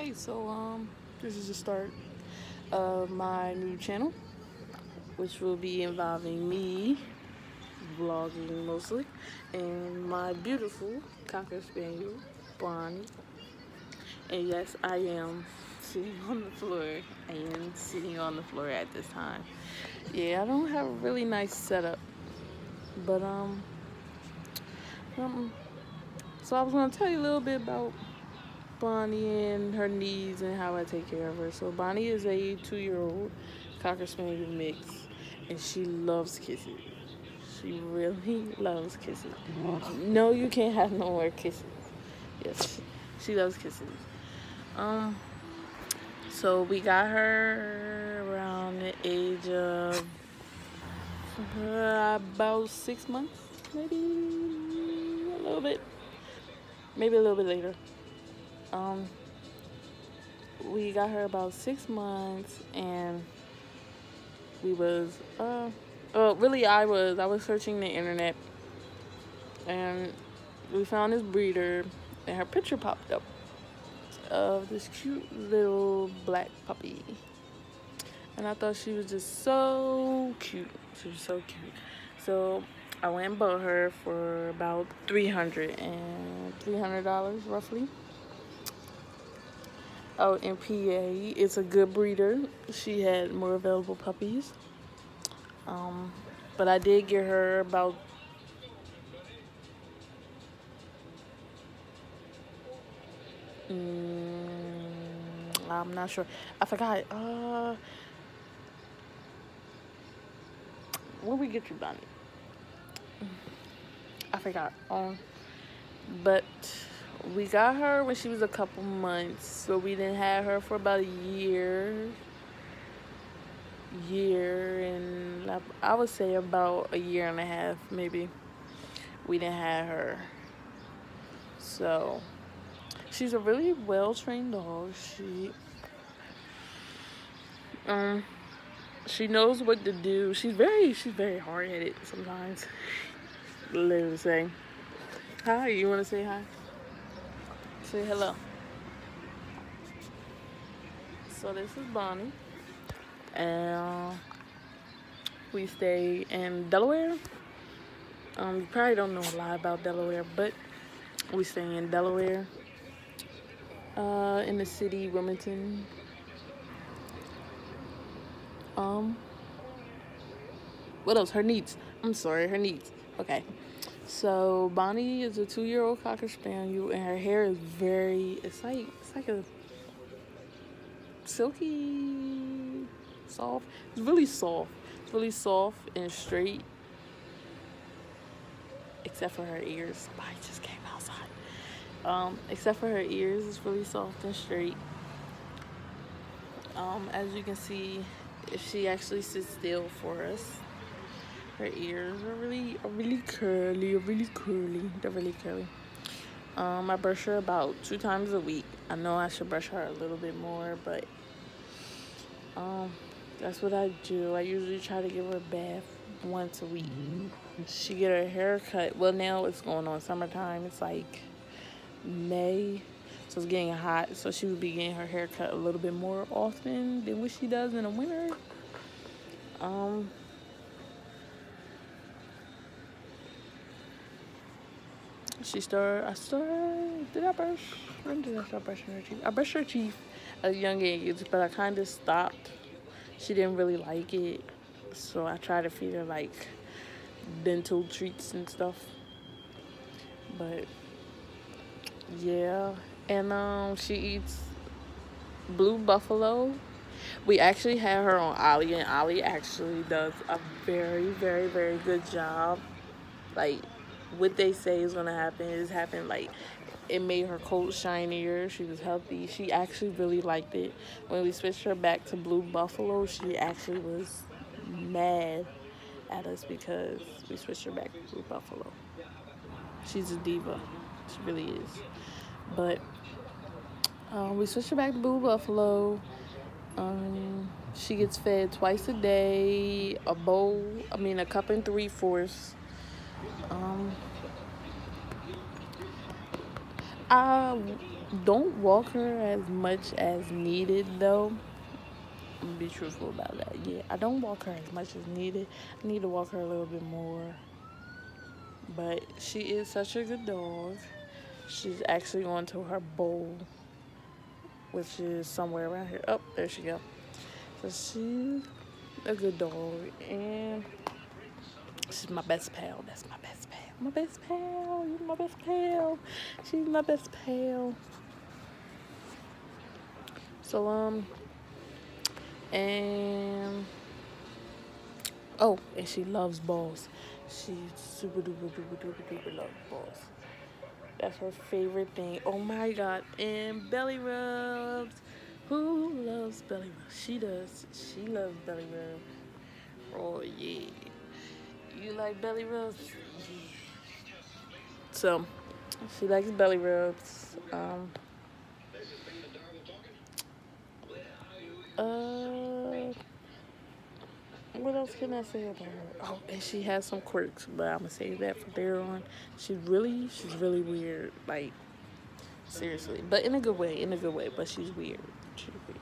Hey, so um, this is the start of my new channel, which will be involving me vlogging mostly, and my beautiful cocker spaniel, Bonnie. And yes, I am sitting on the floor and sitting on the floor at this time. Yeah, I don't have a really nice setup, but um, um so I was gonna tell you a little bit about Bonnie and her needs and how I take care of her. So Bonnie is a two-year-old Cocker Spaniel mix, and she loves kisses. She really loves kisses. No, you can't have no more kisses. Yes, she loves kisses. Um, so we got her around the age of uh, about six months, maybe a little bit, maybe a little bit later um, we got her about six months and we was uh well really I was I was searching the internet and we found this breeder and her picture popped up of this cute little black puppy. And I thought she was just so cute. She was so cute. So I went and bought her for about 300 and $300 roughly out in PA. It's a good breeder. She had more available puppies. Um, but I did get her about mm, I'm not sure. I forgot. Uh, where we get you, Bonnie? I forgot. Um, but we got her when she was a couple months so we didn't have her for about a year. Year and I would say about a year and a half maybe. We didn't have her. So she's a really well trained dog. She um she knows what to do. She's very she's very hard-headed sometimes. Literally say hi you want to say hi Say hello. So this is Bonnie. And we stay in Delaware. Um, you probably don't know a lot about Delaware, but we stay in Delaware. Uh, in the city, Wilmington. Um, what else? Her needs. I'm sorry, her needs. Okay. So Bonnie is a two-year-old cocker spaniel, and her hair is very. It's like it's like a silky, soft. It's really soft. It's really soft and straight, except for her ears. Somebody just came outside. Um, except for her ears, it's really soft and straight. Um, as you can see, if she actually sits still for us, her ears are really really curly, really curly. They're really curly. Um, I brush her about two times a week. I know I should brush her a little bit more, but um, that's what I do. I usually try to give her a bath once a week. She get her hair cut. Well, now it's going on summertime. It's like May, so it's getting hot. So she would be getting her hair cut a little bit more often than what she does in the winter. Um, she started, I started, did I brush? When did I start brushing her teeth? I brushed her teeth at a young age, but I kind of stopped. She didn't really like it, so I tried to feed her like dental treats and stuff. But yeah, and um, she eats blue buffalo. We actually had her on Ollie, and Ollie actually does a very, very, very good job. Like what they say is gonna happen. Is happened like it made her coat shinier. She was healthy. She actually really liked it. When we switched her back to blue buffalo she actually was mad at us because we switched her back to blue buffalo. She's a diva. She really is. But um, we switched her back to blue buffalo. Um, she gets fed twice a day a bowl i mean a cup and three fourths um, I don't walk her as much as needed though. Be truthful about that. Yeah, I don't walk her as much as needed. I need to walk her a little bit more. But she is such a good dog. She's actually going to her bowl, which is somewhere around here. Oh, there she go. So she's a good dog, and she's my best pal. That's my best pal. My best pal. You're my best pal. She's my best pal. So um, and oh, and she loves balls. She super duper duper duper duper loves balls. That's her favorite thing. Oh my god. And belly rubs. Who loves belly rubs? She does. She loves belly rubs. Oh yeah. You like belly rubs? Yeah. So she likes belly rubs. Um uh what else can I say about her? Oh, and she has some quirks, but I'm gonna save that for later on. She's really, she's really weird, like seriously, but in a good way, in a good way. But she's weird. She's weird.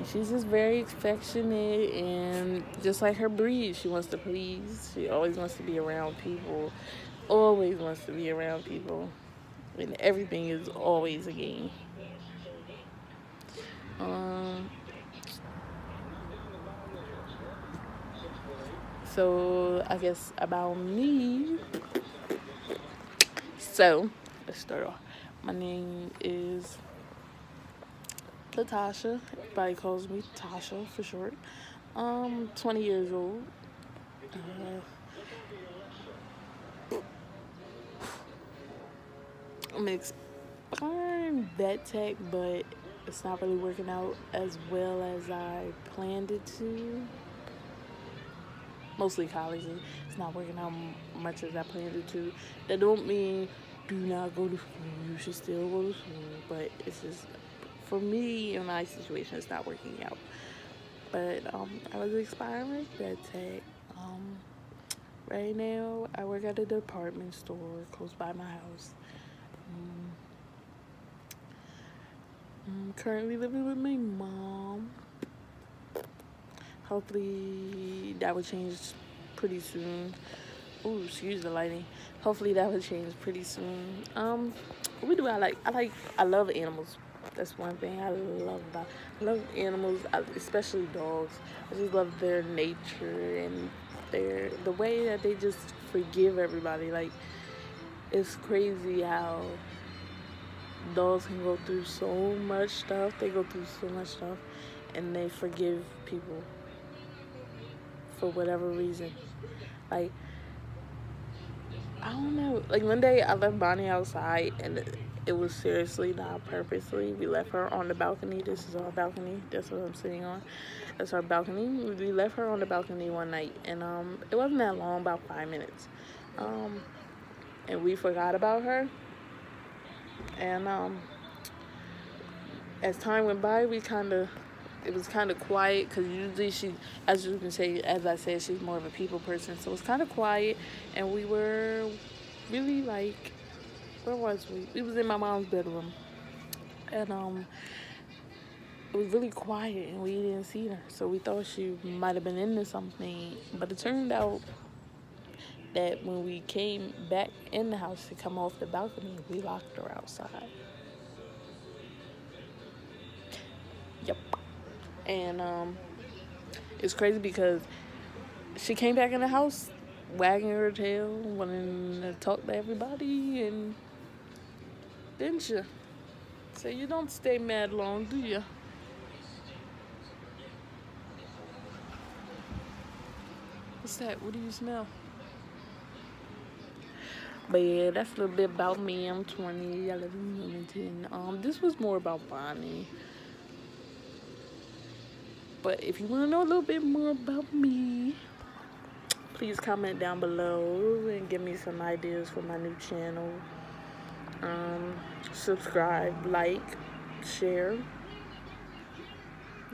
And she's just very affectionate and just like her breed. She wants to please. She always wants to be around people. Always wants to be around people. And everything is always a game. Um, so I guess about me. So let's start off. My name is Latasha. Everybody calls me Tasha for short. Um, 20 years old. Uh, I'm an vet tech, but it's not really working out as well as I planned it to. Mostly college, it's not working out much as I planned it to. That don't mean do not go to school. You should still go to school, but it's just for me in my situation, it's not working out. But um, I was aspiring vet tech. Um, right now, I work at a department store close by my house. Um, I'm currently living with my mom. Hopefully that will change pretty soon. Ooh, excuse the lighting. Hopefully that will change pretty soon. Um, what do I like? I like, I love animals. That's one thing I love about. I love animals, especially dogs. I just love their nature and their the way that they just forgive everybody. Like, it's crazy how dogs can go through so much stuff. They go through so much stuff and they forgive people for whatever reason. Like, I don't know. Like, one day I left Bonnie outside and it, was seriously not purposely. We left her on the balcony. This is our balcony. That's what I'm sitting on. That's our balcony. We left her on the balcony one night and um, it wasn't that long, about five minutes. Um, and we forgot about her and um, as time went by, we kind of it was kind of quiet because usually she, as you can say, as I said, she's more of a people person. So it was kind of quiet, and we were really like, where was we? We was in my mom's bedroom, and um, it was really quiet, and we didn't see her. So we thought she might have been into something, but it turned out that when we came back in the house to come off the balcony, we locked her outside. Yep. And um, it's crazy because she came back in the house wagging her tail, wanting to talk to everybody, and didn't you? So you don't stay mad long, do you? What's that? What do you smell? But yeah, that's a little bit about me. I'm 20. I live in Wilmington. Um, this was more about Bonnie. But if you want to know a little bit more about me, please comment down below and give me some ideas for my new channel. Um, subscribe, like, share.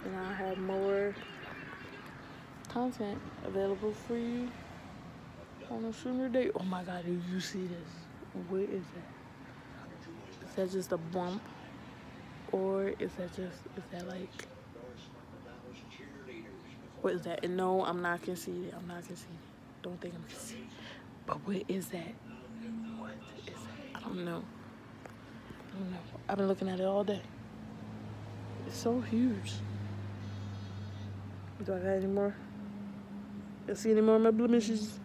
And I'll have more content available for you on a sooner date. Oh my god, did you see this? Where is that? that just a bump? Or is that just, is that like, what is that? And no, I'm not conceited. I'm not conceited. Don't think I'm conceited. But what is that? What is that? I don't know. I've been looking at it all day. It's so huge. Do I got any more? You see any more of my blemishes?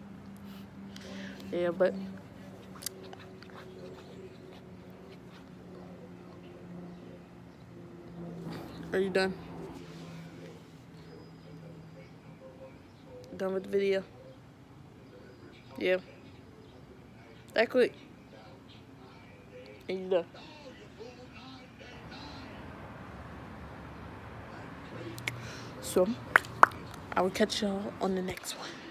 Yeah, but Are you done? Done with the video? Yeah. That quick. And you done. So, I will catch y'all on the next one.